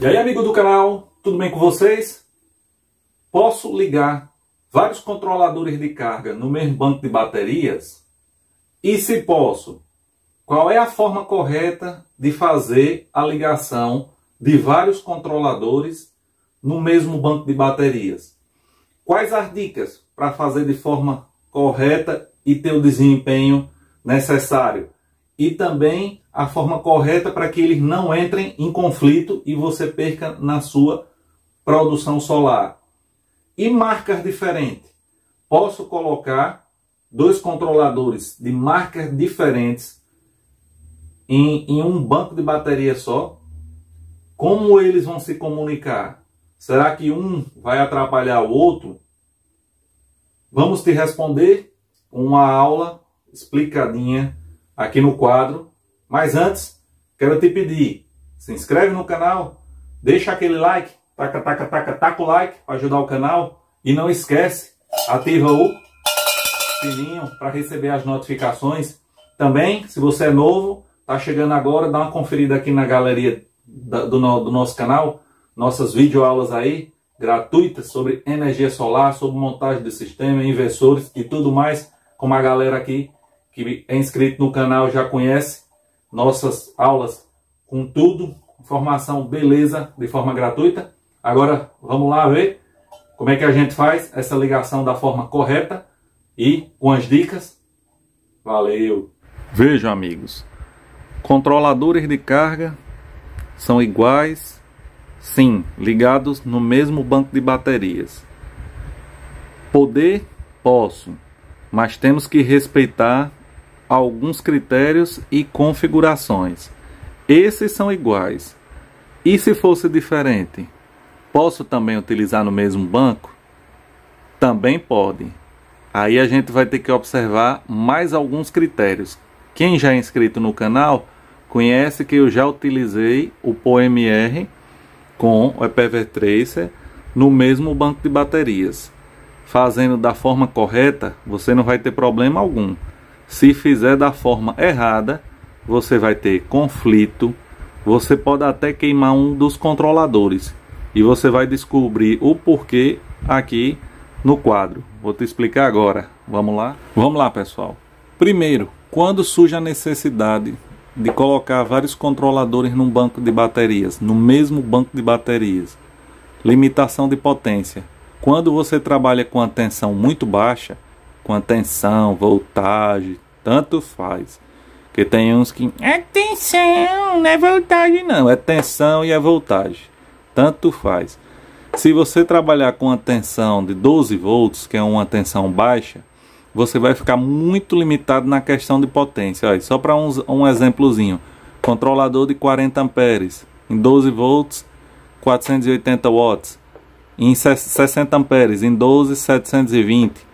E aí, amigo do canal, tudo bem com vocês? Posso ligar vários controladores de carga no mesmo banco de baterias? E se posso, qual é a forma correta de fazer a ligação de vários controladores no mesmo banco de baterias? Quais as dicas para fazer de forma correta e ter o desempenho necessário? E também a forma correta para que eles não entrem em conflito e você perca na sua produção solar. E marcas diferentes. Posso colocar dois controladores de marcas diferentes em, em um banco de bateria só? Como eles vão se comunicar? Será que um vai atrapalhar o outro? Vamos te responder uma aula explicadinha aqui no quadro. Mas antes, quero te pedir, se inscreve no canal, deixa aquele like, taca, taca, taca, taca o like para ajudar o canal. E não esquece, ativa o sininho para receber as notificações. Também, se você é novo, tá chegando agora, dá uma conferida aqui na galeria do, do nosso canal, nossas videoaulas aí, gratuitas sobre energia solar, sobre montagem de sistema, inversores e tudo mais, como a galera aqui que é inscrito no canal já conhece nossas aulas com tudo, informação beleza de forma gratuita. Agora vamos lá ver como é que a gente faz essa ligação da forma correta e com as dicas. Valeu! Vejam amigos, controladores de carga são iguais, sim, ligados no mesmo banco de baterias. Poder, posso, mas temos que respeitar alguns critérios e configurações. Esses são iguais. E se fosse diferente? Posso também utilizar no mesmo banco? Também pode. Aí a gente vai ter que observar mais alguns critérios. Quem já é inscrito no canal conhece que eu já utilizei o PoMR com o EPV Tracer no mesmo banco de baterias. Fazendo da forma correta, você não vai ter problema algum. Se fizer da forma errada, você vai ter conflito, você pode até queimar um dos controladores e você vai descobrir o porquê aqui no quadro. Vou te explicar agora. Vamos lá? Vamos lá, pessoal. Primeiro, quando surge a necessidade de colocar vários controladores num banco de baterias, no mesmo banco de baterias. Limitação de potência. Quando você trabalha com a tensão muito baixa, com a tensão, voltagem, tanto faz. Que tem uns que é tensão, não é voltagem não, é tensão e é voltagem. Tanto faz. Se você trabalhar com a tensão de 12 volts, que é uma tensão baixa, você vai ficar muito limitado na questão de potência. Olha, só para um, um exemplozinho, controlador de 40 amperes em 12 volts, 480 watts, em 60 amperes em 12, 720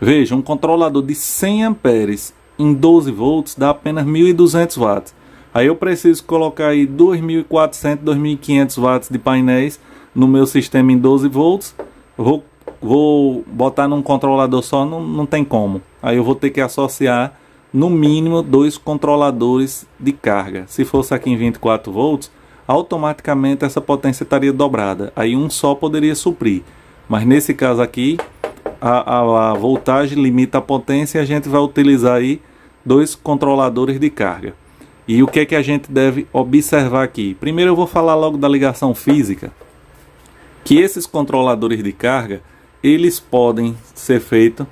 Veja, um controlador de 100 amperes em 12 volts dá apenas 1.200 watts. Aí eu preciso colocar aí 2.400, 2.500 watts de painéis no meu sistema em 12 volts. Vou, vou botar num controlador só, não, não tem como. Aí eu vou ter que associar no mínimo dois controladores de carga. Se fosse aqui em 24 volts, automaticamente essa potência estaria dobrada. Aí um só poderia suprir. Mas nesse caso aqui, a, a, a voltagem limita a potência e a gente vai utilizar aí dois controladores de carga. E o que é que a gente deve observar aqui? Primeiro eu vou falar logo da ligação física, que esses controladores de carga, eles podem ser feita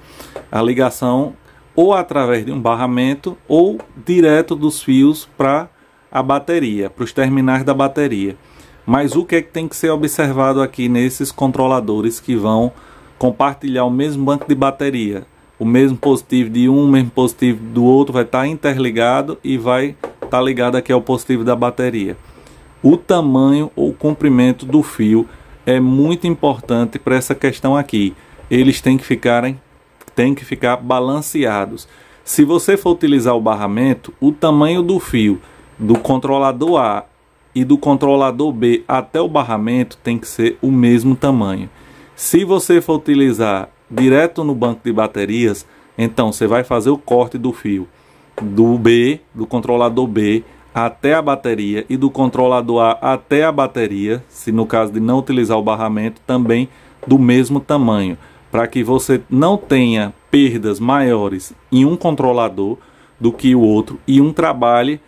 a ligação ou através de um barramento ou direto dos fios para a bateria, para os terminais da bateria. Mas o que é que tem que ser observado aqui nesses controladores que vão compartilhar o mesmo banco de bateria. O mesmo positivo de um, o mesmo positivo do outro vai estar tá interligado e vai estar tá ligado aqui ao positivo da bateria. O tamanho ou comprimento do fio é muito importante para essa questão aqui. Eles têm que ficarem têm que ficar balanceados. Se você for utilizar o barramento, o tamanho do fio do controlador A e do controlador B até o barramento tem que ser o mesmo tamanho. Se você for utilizar direto no banco de baterias, então você vai fazer o corte do fio do B, do controlador B, até a bateria e do controlador A até a bateria, se no caso de não utilizar o barramento, também do mesmo tamanho, para que você não tenha perdas maiores em um controlador do que o outro e um trabalhe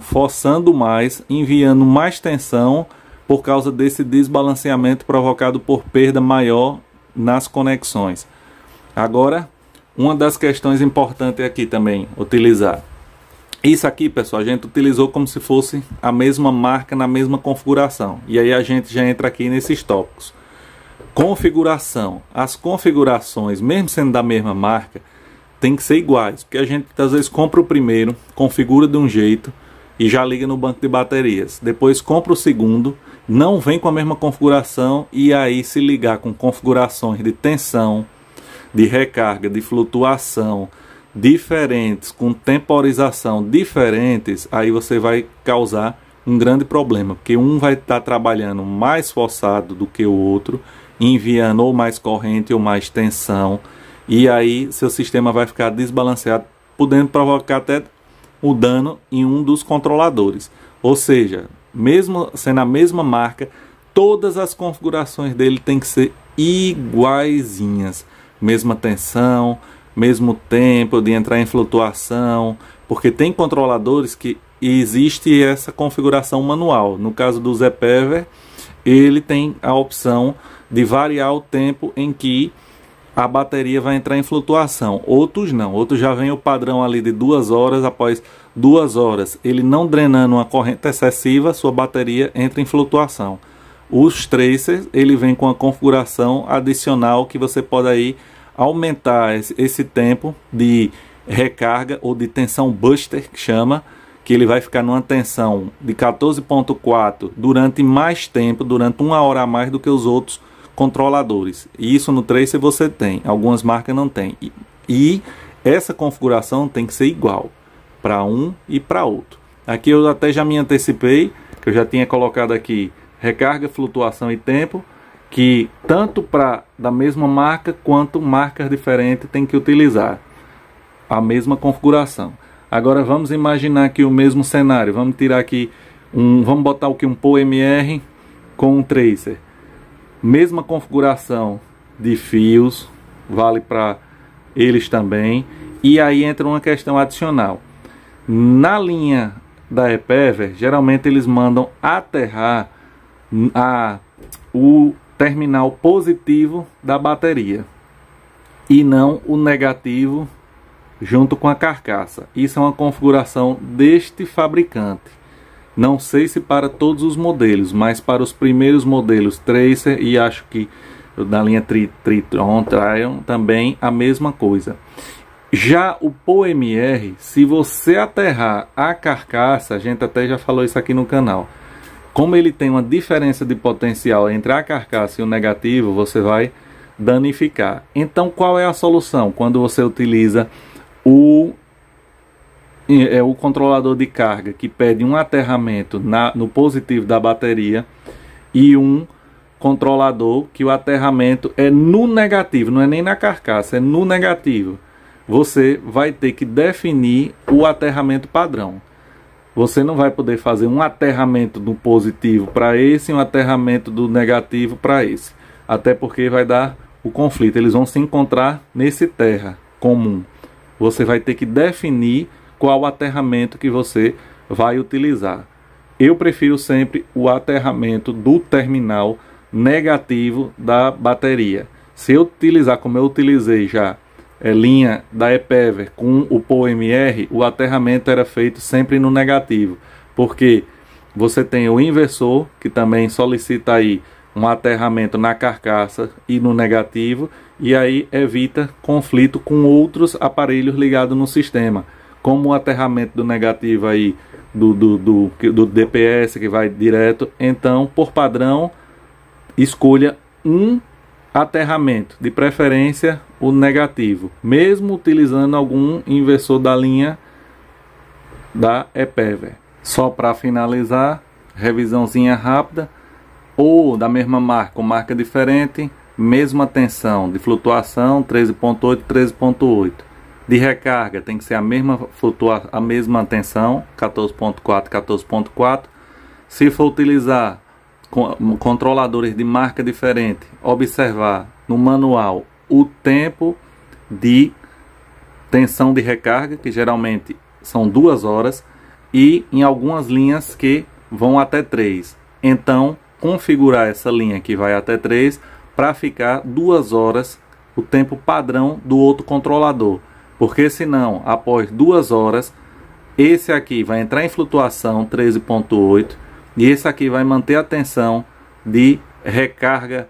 forçando mais, enviando mais tensão por causa desse desbalanceamento provocado por perda maior nas conexões. Agora, uma das questões importantes aqui também utilizar isso aqui, pessoal, a gente utilizou como se fosse a mesma marca na mesma configuração. E aí a gente já entra aqui nesses tópicos. Configuração. As configurações, mesmo sendo da mesma marca, tem que ser iguais, porque a gente às vezes compra o primeiro, configura de um jeito e já liga no banco de baterias. Depois compra o segundo, não vem com a mesma configuração e aí se ligar com configurações de tensão, de recarga, de flutuação, diferentes, com temporização diferentes, aí você vai causar um grande problema, porque um vai estar tá trabalhando mais forçado do que o outro, enviando ou mais corrente ou mais tensão, e aí seu sistema vai ficar desbalanceado, podendo provocar até o dano em um dos controladores. Ou seja, mesmo sendo a mesma marca, todas as configurações dele tem que ser iguaizinhas, mesma tensão, mesmo tempo de entrar em flutuação, porque tem controladores que existe essa configuração manual. No caso do Zepever, ele tem a opção de variar o tempo em que a bateria vai entrar em flutuação. Outros não, outros já vem o padrão ali de duas horas após duas horas. Ele não drenando uma corrente excessiva, sua bateria entra em flutuação. Os tracers, ele vem com a configuração adicional que você pode aí aumentar esse tempo de recarga ou de tensão buster, que chama, que ele vai ficar numa tensão de 14.4 durante mais tempo, durante uma hora a mais do que os outros controladores. E isso no Tracer você tem, algumas marcas não tem. E, e essa configuração tem que ser igual para um e para outro. Aqui eu até já me antecipei, que eu já tinha colocado aqui recarga, flutuação e tempo que tanto para da mesma marca quanto marcas diferentes tem que utilizar a mesma configuração. Agora vamos imaginar aqui o mesmo cenário. Vamos tirar aqui um, vamos botar aqui um PoMR com um tracer. Mesma configuração de fios, vale para eles também. E aí entra uma questão adicional. Na linha da EPEVER, geralmente eles mandam aterrar a, o terminal positivo da bateria e não o negativo junto com a carcaça. Isso é uma configuração deste fabricante. Não sei se para todos os modelos, mas para os primeiros modelos Tracer e acho que da linha Tri, Tritron, Trion também a mesma coisa. Já o POMR, se você aterrar a carcaça, a gente até já falou isso aqui no canal, como ele tem uma diferença de potencial entre a carcaça e o negativo, você vai danificar. Então, qual é a solução quando você utiliza o é o controlador de carga que pede um aterramento na, no positivo da bateria e um controlador que o aterramento é no negativo, não é nem na carcaça, é no negativo. Você vai ter que definir o aterramento padrão você não vai poder fazer um aterramento do positivo para esse e um aterramento do negativo para esse. Até porque vai dar o conflito. Eles vão se encontrar nesse terra comum. Você vai ter que definir qual aterramento que você vai utilizar. Eu prefiro sempre o aterramento do terminal negativo da bateria. Se eu utilizar como eu utilizei já é, linha da EPEVER com o POMR, o aterramento era feito sempre no negativo, porque você tem o inversor, que também solicita aí um aterramento na carcaça e no negativo, e aí evita conflito com outros aparelhos ligados no sistema, como o aterramento do negativo aí do, do, do, do DPS que vai direto. Então, por padrão, escolha um aterramento, de preferência o negativo, mesmo utilizando algum inversor da linha da EPEVER. Só para finalizar, revisãozinha rápida, ou da mesma marca, com marca diferente, mesma tensão de flutuação 13.8, 13.8. de recarga tem que ser a mesma flutua a mesma tensão, 14.4, 14.4. Se for utilizar controladores de marca diferente, observar no manual o tempo de tensão de recarga, que geralmente são duas horas, e em algumas linhas que vão até 3. Então, configurar essa linha que vai até 3 para ficar duas horas o tempo padrão do outro controlador. Porque senão, após duas horas, esse aqui vai entrar em flutuação 13.8 e esse aqui vai manter a tensão de recarga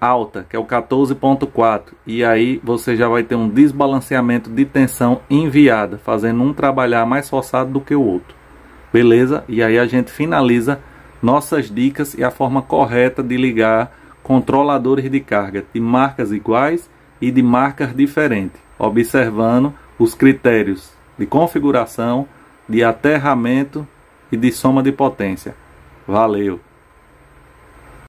alta, que é o 14.4, e aí você já vai ter um desbalanceamento de tensão enviada, fazendo um trabalhar mais forçado do que o outro. Beleza? E aí a gente finaliza nossas dicas e a forma correta de ligar controladores de carga de marcas iguais e de marcas diferentes, observando os critérios de configuração, de aterramento e de soma de potência. Valeu!